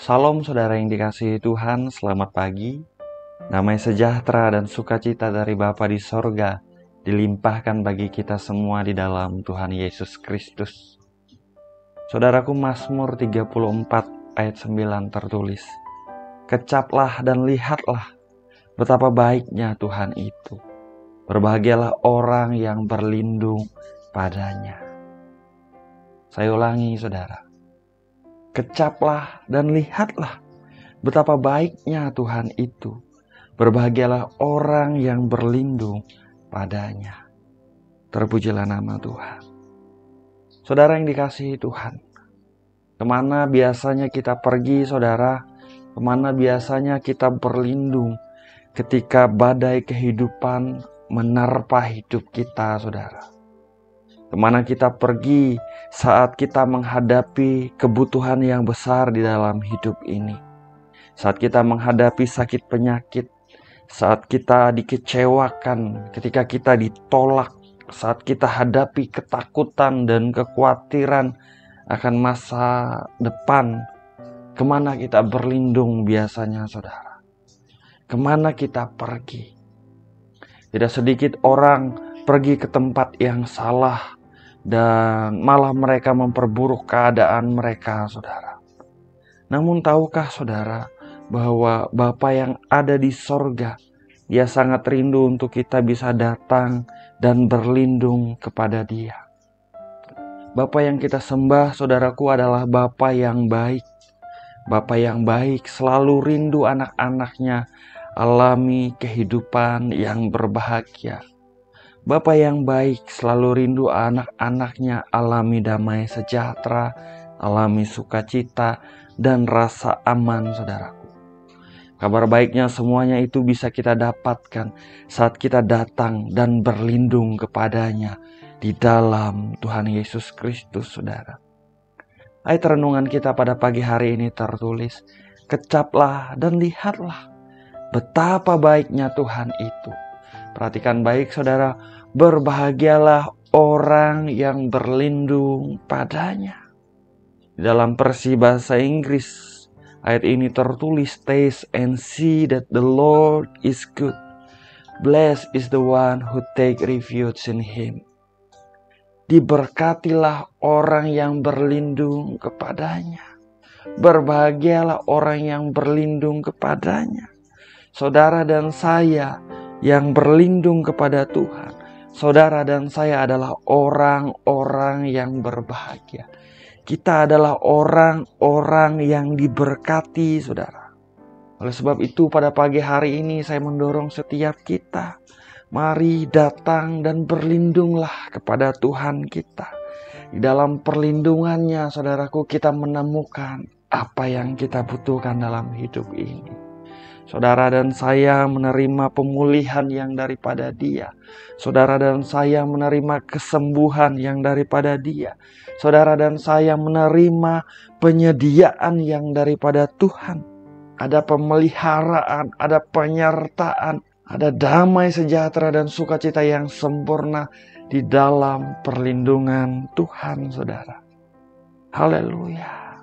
Salam saudara yang dikasihi Tuhan, selamat pagi. Damai sejahtera dan sukacita dari Bapa di sorga dilimpahkan bagi kita semua di dalam Tuhan Yesus Kristus. Saudaraku Mazmur 34 ayat 9 tertulis, Kecaplah dan lihatlah betapa baiknya Tuhan itu. Berbahagialah orang yang berlindung padanya. Saya ulangi saudara, Kecaplah dan lihatlah betapa baiknya Tuhan itu. Berbahagialah orang yang berlindung padanya. Terpujilah nama Tuhan. Saudara yang dikasihi Tuhan, ke mana biasanya kita pergi saudara, ke mana biasanya kita berlindung ketika badai kehidupan menerpa hidup kita saudara. Ke mana kita pergi saat kita menghadapi kebutuhan yang besar di dalam hidup ini. Saat kita menghadapi sakit penyakit, saat kita dikecewakan, ketika kita ditolak, saat kita hadapi ketakutan dan kekhawatiran akan masa depan, ke mana kita berlindung biasanya saudara? Ke mana kita pergi? Tidak sedikit orang pergi ke tempat yang salah, dan malah mereka memperburuk keadaan mereka, saudara. Namun tahukah saudara bahwa Bapa yang ada di sorga, dia sangat rindu untuk kita bisa datang dan berlindung kepada dia. Bapa yang kita sembah, saudaraku, adalah Bapa yang baik. Bapa yang baik selalu rindu anak-anaknya alami kehidupan yang berbahagia Bapak yang baik selalu rindu anak-anaknya alami damai sejahtera, alami sukacita, dan rasa aman saudaraku. Kabar baiknya semuanya itu bisa kita dapatkan saat kita datang dan berlindung kepadanya di dalam Tuhan Yesus Kristus saudara. Ayat renungan kita pada pagi hari ini tertulis, Kecaplah dan lihatlah betapa baiknya Tuhan itu Perhatikan baik saudara, berbahagialah orang yang berlindung padanya. Dalam versi bahasa Inggris, ayat ini tertulis, Taste and see that the Lord is good. Blessed is the one who take refuge in him. Diberkatilah orang yang berlindung kepadanya. Berbahagialah orang yang berlindung kepadanya. Saudara dan saya yang berlindung kepada Tuhan. Saudara dan saya adalah orang-orang yang berbahagia. Kita adalah orang-orang yang diberkati, saudara. Oleh sebab itu, pada pagi hari ini saya mendorong setiap kita, mari datang dan berlindunglah kepada Tuhan kita. Di dalam perlindungannya, saudaraku, kita menemukan apa yang kita butuhkan dalam hidup ini. Saudara dan saya menerima pemulihan yang daripada Dia. Saudara dan saya menerima kesembuhan yang daripada Dia. Saudara dan saya menerima penyediaan yang daripada Tuhan. Ada pemeliharaan, ada penyertaan, ada damai sejahtera dan sukacita yang sempurna di dalam perlindungan Tuhan, saudara. Haleluya.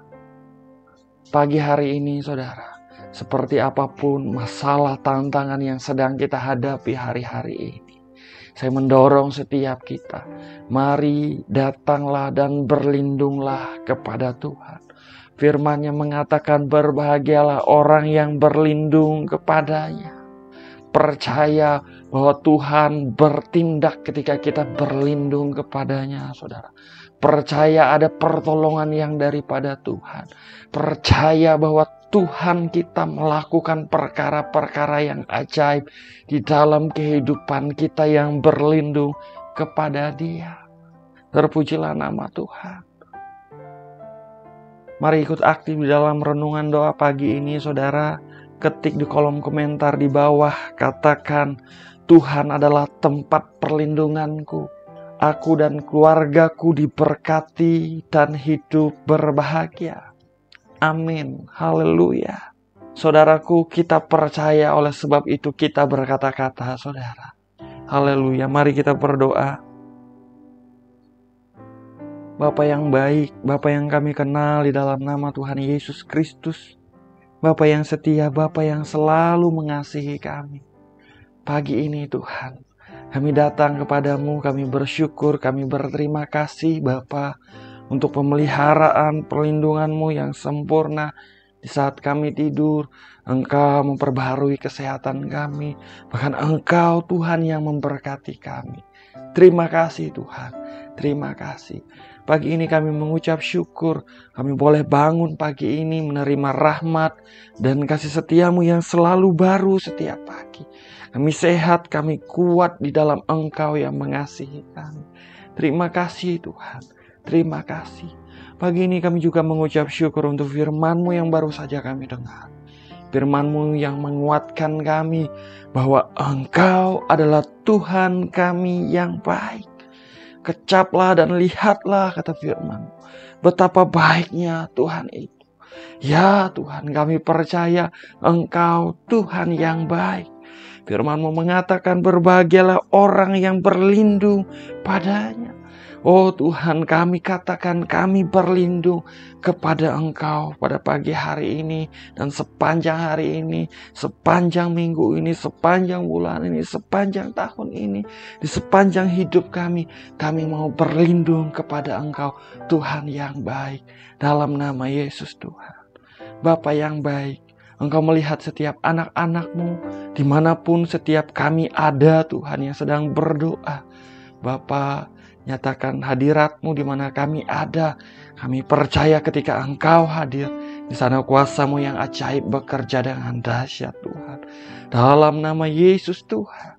Pagi hari ini, saudara, seperti apa pun masalah tantangan yang sedang kita hadapi hari-hari ini. Saya mendorong setiap kita, mari datanglah dan berlindunglah kepada Tuhan. Firman-Nya mengatakan berbahagialah orang yang berlindung kepadanya. Percaya bahwa Tuhan bertindak ketika kita berlindung kepadanya, saudara. Percaya ada pertolongan yang daripada Tuhan. Percaya bahwa Tuhan kita melakukan perkara-perkara yang ajaib di dalam kehidupan kita yang berlindung kepada Dia. Terpujilah nama Tuhan. Mari ikut aktif di dalam renungan doa pagi ini, saudara. Ketik di kolom komentar di bawah, katakan, Tuhan adalah tempat perlindunganku. Aku dan keluargaku diberkati dan hidup berbahagia. Amin. Haleluya. Saudaraku, kita percaya oleh sebab itu kita berkata-kata, saudara. Haleluya. Mari kita berdoa. Bapa yang baik, Bapa yang kami kenal di dalam nama Tuhan Yesus Kristus. Bapa yang setia, Bapa yang selalu mengasihi kami. Pagi ini Tuhan, kami datang kepadamu, kami bersyukur, kami berterima kasih Bapa untuk pemeliharaan perlindunganmu yang sempurna di saat kami tidur. Engkau memperbaharui kesehatan kami, bahkan Engkau Tuhan yang memberkati kami. Terima kasih Tuhan, terima kasih. Pagi ini kami mengucap syukur, kami boleh bangun pagi ini menerima rahmat dan kasih setiamu yang selalu baru setiap pagi. Kami sehat, kami kuat di dalam Engkau yang mengasihi kami. Terima kasih Tuhan, terima kasih. Pagi ini kami juga mengucap syukur untuk firman-Mu yang baru saja kami dengar. Firman-Mu yang menguatkan kami bahwa Engkau adalah Tuhan kami yang baik. Kecaplah dan lihatlah kata firman Betapa baiknya Tuhan itu. Ya Tuhan kami percaya Engkau Tuhan yang baik. Firman-Mu mengatakan berbahagialah orang yang berlindung padanya. Oh Tuhan kami katakan kami berlindung kepada Engkau pada pagi hari ini dan sepanjang hari ini, sepanjang minggu ini, sepanjang bulan ini, sepanjang tahun ini, di sepanjang hidup kami, kami mau berlindung kepada Engkau Tuhan yang baik dalam nama Yesus Tuhan. Bapa yang baik, Engkau melihat setiap anak-anakmu di mana pun setiap kami ada Tuhan yang sedang berdoa. Bapak Nyatakan hadiratmu di mana kami ada. Kami percaya ketika engkau hadir. Di sana kuasamu yang ajaib bekerja dengan dahsyat Tuhan. Dalam nama Yesus Tuhan.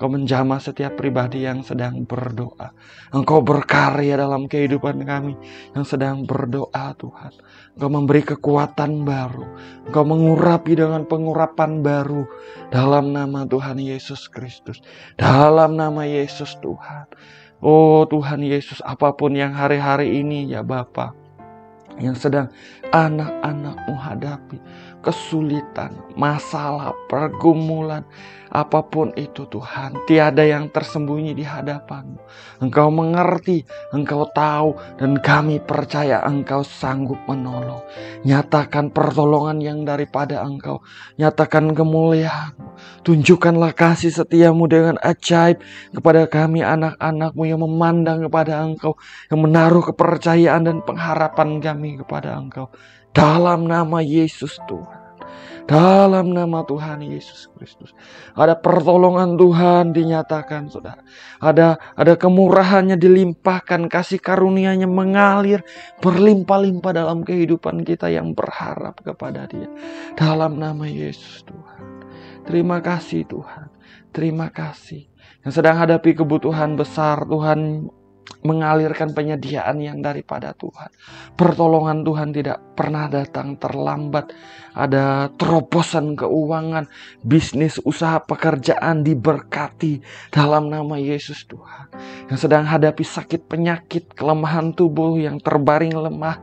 Engkau menjamah setiap pribadi yang sedang berdoa. Engkau berkarya dalam kehidupan kami yang sedang berdoa Tuhan. Engkau memberi kekuatan baru. Engkau mengurapi dengan pengurapan baru. Dalam nama Tuhan Yesus Kristus. Dalam nama Yesus Tuhan. Oh Tuhan Yesus, apa pun yang hari-hari ini ya Bapa yang sedang anak-anakmu hadapi, kesulitan, masalah, pergumulan, apa pun itu Tuhan, tiada yang tersembunyi di hadapanmu. Engkau mengerti, Engkau tahu, dan kami percaya Engkau sanggup menolong. Nyatakan pertolongan yang daripada Engkau, nyatakan kemuliaan. Tunjukkanlah kasih setiamu dengan ajaib kepada kami anak-anakmu yang memandang kepada Engkau, yang menaruh kepercayaan dan pengharapan kami kepada Engkau. Dalam nama Yesus Tuhan. Dalam nama Tuhan Yesus Kristus. Ada pertolongan Tuhan dinyatakan, saudara. Ada ada kemurahannya dilimpahkan, kasih karunia-Nya mengalir berlimpah-limpah dalam kehidupan kita yang berharap kepada Dia. Dalam nama Yesus Tuhan. Terima kasih Tuhan. Terima kasih. Yang sedang hadapi kebutuhan besar Tuhan mengalirkan penyediaan yang daripada Tuhan. Pertolongan Tuhan tidak pernah datang terlambat. Ada terobosan keuangan, bisnis, usaha, pekerjaan diberkati dalam nama Yesus Tuhan. Yang sedang hadapi sakit penyakit, kelemahan tubuh yang terbaring lemah.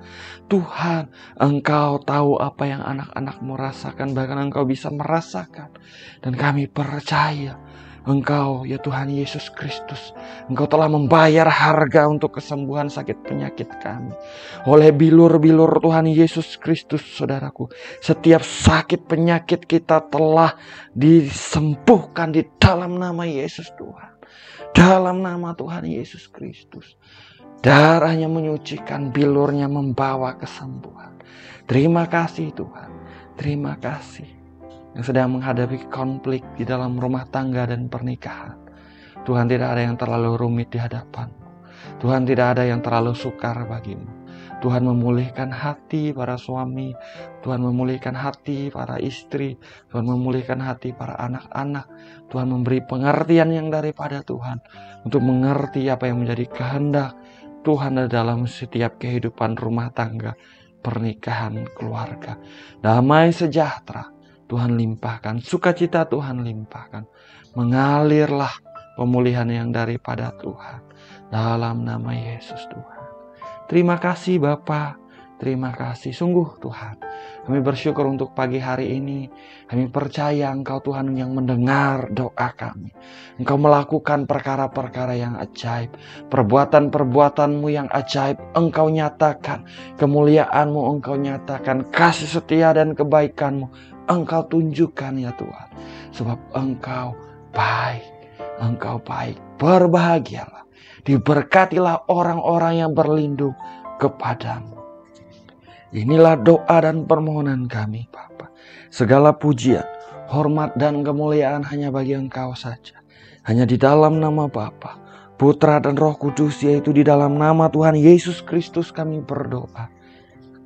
Tuhan, Engkau tahu apa yang anak-anakmu rasakan, bahkan Engkau bisa merasakan. Dan kami percaya Engkau, ya Tuhan Yesus Kristus, Engkau telah membayar harga untuk kesembuhan sakit penyakit kami. Oleh bilur-bilur Tuhan Yesus Kristus, saudaraku, setiap sakit penyakit kita telah disembuhkan di dalam nama Yesus Tuhan. Dalam nama Tuhan Yesus Kristus. Darahnya menyucikan, bilurnya membawa kesembuhan. Terima kasih Tuhan. Terima kasih yang sedang menghadapi konflik di dalam rumah tangga dan pernikahan. Tuhan tidak ada yang terlalu rumit di hadapan. Tuhan tidak ada yang terlalu sukar bagimu. Tuhan memulihkan hati para suami, Tuhan memulihkan hati para istri, Tuhan memulihkan hati para anak-anak. Tuhan memberi pengertian yang daripada Tuhan untuk mengerti apa yang menjadi kehendak Tuhan dalam setiap kehidupan rumah tangga, pernikahan, keluarga. Damai sejahtera Tuhan limpahkan, sukacita Tuhan limpahkan. Mengalirlah pemulihan yang daripada Tuhan. Dalam nama Yesus Tuhan. Terima kasih Bapa. Terima kasih sungguh Tuhan. Kami bersyukur untuk pagi hari ini. Kami percaya Engkau Tuhan yang mendengar doa kami. Engkau melakukan perkara-perkara yang ajaib. Perbuatan-perbuatanmu yang ajaib Engkau nyatakan. Kemuliaanmu Engkau nyatakan. Kasih setia dan kebaikanmu Engkau tunjukkan ya Tuhan. Sebab Engkau baik. Engkau baik. Berbahagialah. Diberkatilah orang-orang yang berlindung kepadamu. Inilah doa dan permohonan kami, Bapa. Segala pujian, hormat dan kemuliaan hanya bagi Engkau saja. Hanya di dalam nama Bapa, Putra dan Roh Kudus yaitu di dalam nama Tuhan Yesus Kristus kami berdoa.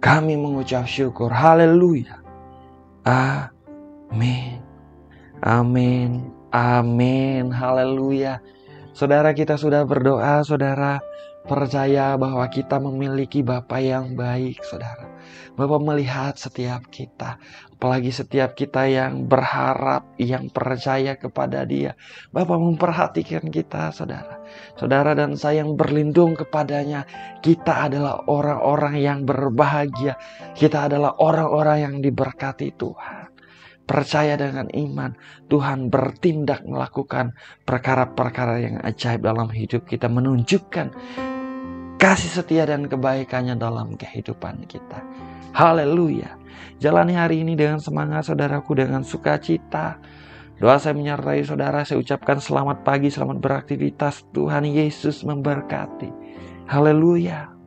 Kami mengucap syukur. Haleluya. Amin. Amin. Amin. Haleluya. Saudara kita sudah berdoa, saudara percaya bahwa kita memiliki Bapa yang baik, saudara. Bapak melihat setiap kita, apalagi setiap kita yang berharap, yang percaya kepada Dia. Bapak memperhatikan kita, saudara. Saudara dan saya yang berlindung kepadanya, kita adalah orang-orang yang berbahagia. Kita adalah orang-orang yang diberkati Tuhan percaya dengan iman, Tuhan bertindak melakukan perkara-perkara yang ajaib dalam hidup kita, menunjukkan kasih setia dan kebaikannya dalam kehidupan kita. Haleluya. Jalani hari ini dengan semangat saudaraku dengan sukacita. Doa saya menyertai saudara, saya ucapkan selamat pagi, selamat beraktivitas. Tuhan Yesus memberkati. Haleluya.